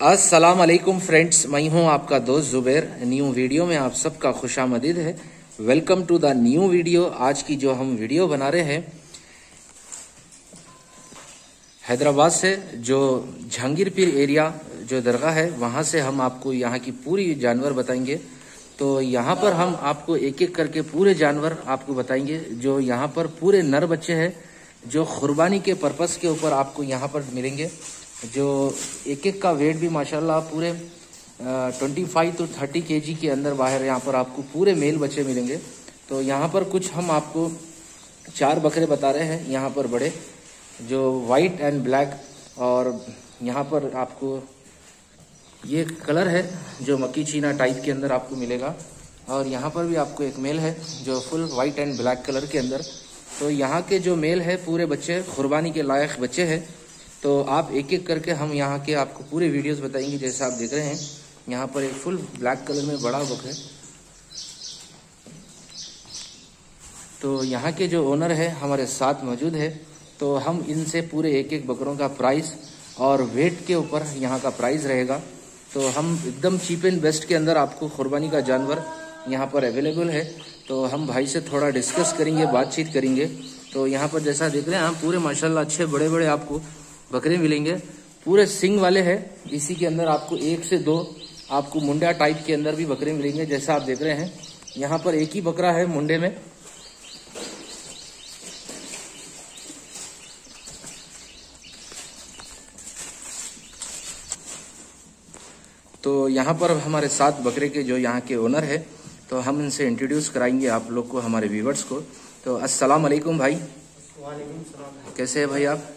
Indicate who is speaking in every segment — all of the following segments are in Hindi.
Speaker 1: अस्सलाम वालेकुम फ्रेंड्स, मैं हूँ आपका दोस्त जुबैर। न्यू वीडियो में आप सबका खुश आमदीद है। Welcome to the new video. आज की जो हम वीडियो बना रहे हैं, हैदराबाद से जो जहांगीर पीर एरिया जो दरगाह है, वहाँ से हम आपको यहाँ की पूरी जानवर बताएँगे। तो यहाँ पर हम आपको एक एक करके पूरे जानवर आपको बताएँगे, जो यहाँ पर पूरे नर बच्चे हैं। जो कुर्बानी के पर्पस के ऊपर आपको यहाँ पर मिलेंगे, जो एक एक का वेट भी माशाल्लाह पूरे ट्वेंटी फाइव टू थर्टी के जी के अंदर बाहर यहाँ पर आपको पूरे मेल बच्चे मिलेंगे। तो यहाँ पर कुछ हम आपको चार बकरे बता रहे हैं यहाँ पर बड़े, जो वाइट एंड ब्लैक और यहाँ पर आपको ये कलर है जो मक्की चीना टाइप के अंदर आपको मिलेगा। और यहाँ पर भी आपको एक मेल है जो full white and black colour के अंदर। तो यहाँ के जो मेल है, पूरे बच्चे कुर्बानी के लायक बच्चे हैं। तो आप एक एक करके हम यहाँ के आपको पूरे वीडियोस बताएँगे, जैसे आप देख रहे हैं। यहाँ पर एक फुल ब्लैक कलर में बड़ा बुक है। तो यहाँ के जो ओनर है, हमारे साथ मौजूद है। तो हम इनसे पूरे एक एक बकरों का प्राइस और वेट के ऊपर यहाँ का प्राइस रहेगा। तो हम एकदम चीप एंड बेस्ट के अंदर आपको कुर्बानी का जानवर यहाँ पर अवेलेबल है। तो हम भाई से थोड़ा डिस्कस करेंगे, बातचीत करेंगे। तो यहाँ पर जैसा देख रहे हैं, हम पूरे माशाल्लाह अच्छे बड़े बड़े आपको बकरे मिलेंगे। पूरे सिंग वाले हैं। इसी के अंदर आपको एक से दो आपको मुंडा टाइप के अंदर भी बकरे मिलेंगे, जैसा आप देख रहे हैं। यहाँ पर एक ही बकरा है मुंडे में। तो यहाँ पर हमारे सात बकरे के जो यहाँ के ओनर है तो हम इनसे इंट्रोड्यूस कराएँगे आप लोग को हमारे व्यूवर्स को। तो अस्सलाम वालेकुम भाई। कैसे है भाई आप?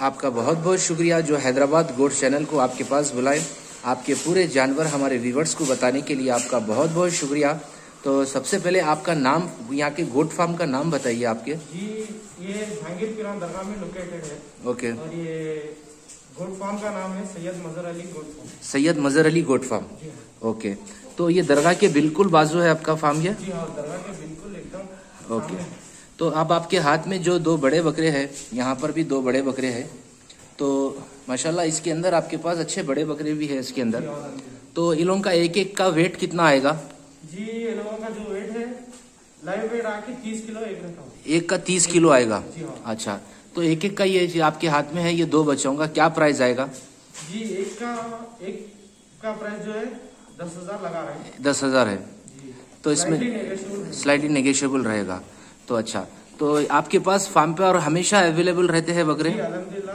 Speaker 1: आपका बहुत बहुत शुक्रिया जो हैदराबाद गोड चैनल को आपके पास बुलाए। आपके पूरे जानवर हमारे व्यूवर्स को बताने के लिए आपका बहुत बहुत शुक्रिया। तो सबसे पहले आपका नाम यहाँ के गोट फार्म का नाम बताइए आपके।
Speaker 2: जी ये जहांगीर दरगाह में लोकेटेड है।
Speaker 1: ओके।
Speaker 2: और ये गोट फार्म का नाम है सैयद मजर अली गोट फार्म।
Speaker 1: सैयद मजर अली गोट फार्म। ओके तो ये दरगाह के बिल्कुल बाजू है आपका फार्म ये
Speaker 2: जी हाँ दरगाह के बिल्कुल एकदम
Speaker 1: ओके तो अब आपके हाथ में जो दो बड़े बकरे हैं यहाँ पर भी दो बड़े बकरे हैं तो माशाल्लाह इसके अंदर आपके पास अच्छे बड़े बकरे भी है इसके अंदर। तो इन लोगों का एक एक का वेट कितना आएगा?
Speaker 2: जी ये लोगों का जो वेट है लाइव वेट आके तीस किलो एक
Speaker 1: एक का तीस किलो आएगा?
Speaker 2: जी हाँ।
Speaker 1: अच्छा तो एक एक का ये आपके हाथ में है ये दो बच्चों का क्या प्राइस आएगा?
Speaker 2: जी एक का एक का प्राइस जो है दस हज़ार लगा रहे हैं।
Speaker 1: दस हज़ार है। तो इसमें स्लाइडली नेगेशियबल रहेगा। तो अच्छा। तो आपके पास फार्म पे और हमेशा अवेलेबल रहते हैं बकरे?
Speaker 2: अवेलेबल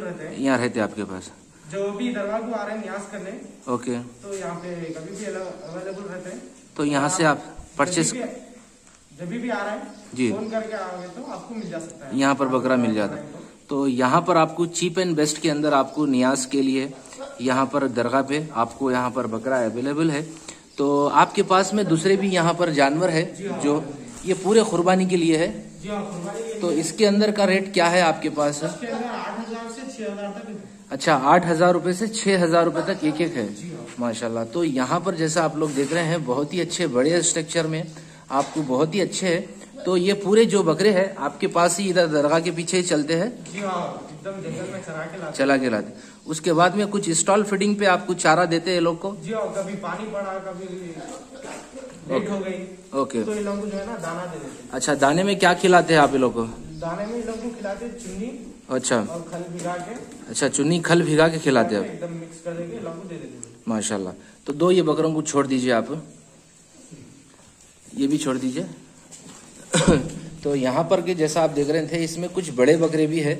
Speaker 2: रहते हैं।
Speaker 1: यहाँ रहते हैं आपके पास।
Speaker 2: जो भी दरगाह को आ रहे हैं न्यास करने।
Speaker 1: ओके।
Speaker 2: तो यहाँ पे कभी भी अवेलेबल रहते हैं।
Speaker 1: तो यहाँ से आप परचेस
Speaker 2: जब भी- आ रहे हैं
Speaker 1: जी।
Speaker 2: फ़ोन करके आओगे तो आपको मिल जा सकता है।
Speaker 1: यहाँ पर बकरा मिल जाता है। तो। यहाँ पर आपको चीप एंड बेस्ट के अंदर आपको नियाज के लिए यहाँ पर दरगाह पे आपको यहाँ पर बकरा अवेलेबल है। तो आपके पास में दूसरे भी यहाँ पर जानवर है जो ये पूरे कुर्बानी के लिए है। तो इसके अंदर का रेट क्या है आपके पास। अच्छा आठ हज़ार रूपए से छह हज़ार रूपए तक एक एक है। माशाल्लाह। तो यहाँ पर जैसा आप लोग देख रहे हैं, बहुत ही अच्छे बड़े स्ट्रक्चर में आपको बहुत ही अच्छे है। तो ये पूरे जो बकरे हैं, आपके पास ही इधर दरगाह के पीछे ही चलते हैं। चला के लाते। उसके बाद में कुछ स्टॉल फीडिंग पे आपको चारा देते हैं लोग को?
Speaker 2: जी हाँ कभी पानी पड़ा कभी लेट हो गई
Speaker 1: ओके
Speaker 2: तो इन लोगों जो है ना दाना दे देते हैं।
Speaker 1: अच्छा दाने में क्या खिलाते हैं आप ये लोग को?
Speaker 2: दाने में लोगों को खिलाते हैं चुन्नी
Speaker 1: अच्छा।
Speaker 2: और खल भिगा के।
Speaker 1: अच्छा चुन्नी खल भिगा के खिलाते हैं
Speaker 2: एकदम मिक्स कर देके इन लोगों को दे देते हैं।
Speaker 1: माशाल्लाह। तो दो ये बकरों को छोड़ दीजिए आप। ये भी छोड़ दीजिए। तो यहाँ पर के जैसा आप देख रहे थे इसमें कुछ बड़े बकरे भी है।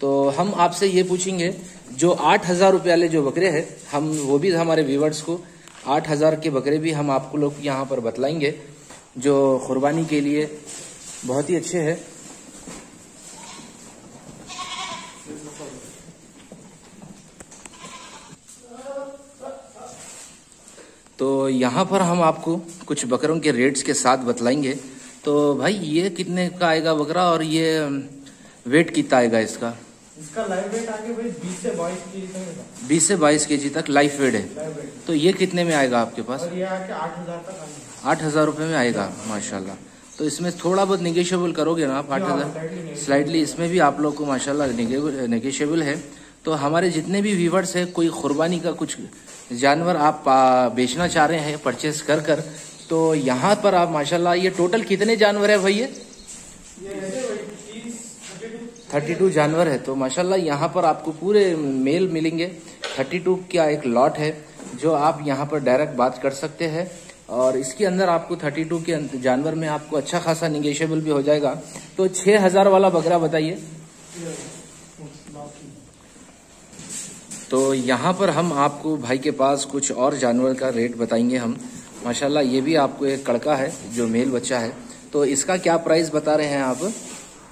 Speaker 1: तो हम आपसे ये पूछेंगे, जो आठ हज़ार रुपये वाले जो बकरे हैं, हम, वो भी हमारे व्यूवर्स को, आठ हज़ार के बकरे भी हम आपको लोग यहाँ पर बतलाएँगे, जो कुर्बानी के लिए बहुत ही अच्छे हैं। तो यहाँ पर हम आपको कुछ बकरों के रेट्स के साथ बतलाएँगे। तो भाई, ये कितने का आएगा बकरा और ये वेट कितना आएगा इसका?
Speaker 2: इसका लाइव वेट आके भाई बीस से बाईस के जी तक
Speaker 1: बीस से बाईस के तक लाइफ वेट है। तो ये कितने में आएगा आपके पास?
Speaker 2: और ये आके आठ हज़ार तक आएगा।
Speaker 1: आठ हज़ार रुपये में आएगा माशाल्लाह। तो इसमें थोड़ा बहुत निगेशियबल करोगे ना आप आठ हज़ार? स्लाइडली इसमें भी आप लोग को माशाल्लाह निगेशियबल है। तो हमारे जितने भी व्यूवर्स है कोई कुर्बानी का कुछ जानवर आप बेचना चाह रहे हैं परचेस कर कर तो यहाँ पर आप माशाल्लाह ये टोटल कितने जानवर है भैया? थर्टी टू जानवर है तो माशाल्लाह यहाँ पर आपको पूरे मेल मिलेंगे। थर्टी टू का एक लॉट है, जो आप यहाँ पर डायरेक्ट बात कर सकते हैं। और इसके अंदर आपको थर्टी टू के जानवर में आपको अच्छा खासा निगेशियबल भी हो जाएगा। तो छह हज़ार वाला बकरा बताइए। तो यहाँ पर हम आपको भाई के पास कुछ और जानवर का रेट बताएँगे हम। माशाल्लाह ये भी आपको एक कड़का है, जो मेल बच्चा है। तो इसका क्या प्राइस बता रहे हैं आप?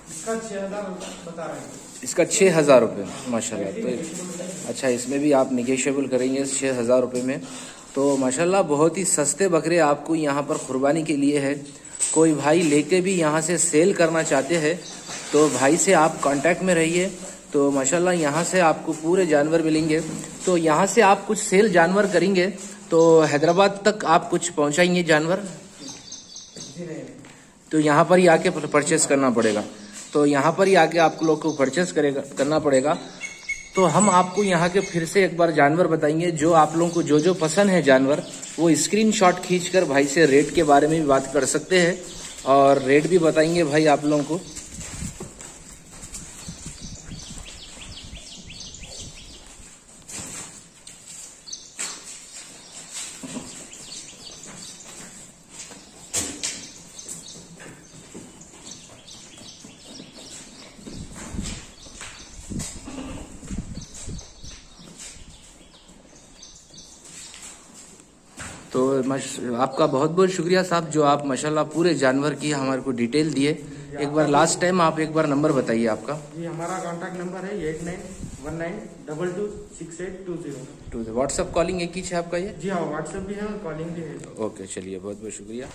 Speaker 2: इसका छह हज़ार बता रहे हैं।
Speaker 1: इसका छः हज़ार रुपये माशाल्लाह। तो अच्छा इसमें भी आप निगेशियबल करेंगे छः हज़ार रुपये में। तो माशाल्लाह बहुत ही सस्ते बकरे आपको यहाँ पर कुर्बानी के लिए है। कोई भाई लेके भी यहाँ से सेल करना चाहते हैं तो भाई से आप कांटेक्ट में रहिए। तो माशाल्लाह यहाँ से आपको पूरे जानवर मिलेंगे। तो यहाँ से आप कुछ सेल जानवर करेंगे तो हैदराबाद तक आप कुछ पहुँचाएँगे जानवर? तो यहाँ पर ही आके परचेस करना पड़ेगा। तो यहाँ पर ही आके आप लोग को परचेस करेगा, करना पड़ेगा। तो हम आपको यहाँ के फिर से एक बार जानवर बताएँगे, जो आप लोगों को जो जो पसंद है जानवर, वो स्क्रीनशॉट खींचकर भाई से रेट के बारे में भी बात कर सकते हैं। और रेट भी बताएँगे भाई आप लोगों को। आपका बहुत बहुत शुक्रिया साहब जो आप माशाल्लाह पूरे जानवर की हमारे को डिटेल दिए। एक बार लास्ट टाइम आप एक बार नंबर बताइए आपका।
Speaker 2: जी हमारा कांटेक्ट नंबर है eight nine one nine double two six eight two zero
Speaker 1: two WhatsApp calling एक ही है आपका ये?
Speaker 2: जी हाँ व्हाट्सएप भी है और कॉलिंग भी है।
Speaker 1: ओके चलिए बहुत बहुत शुक्रिया।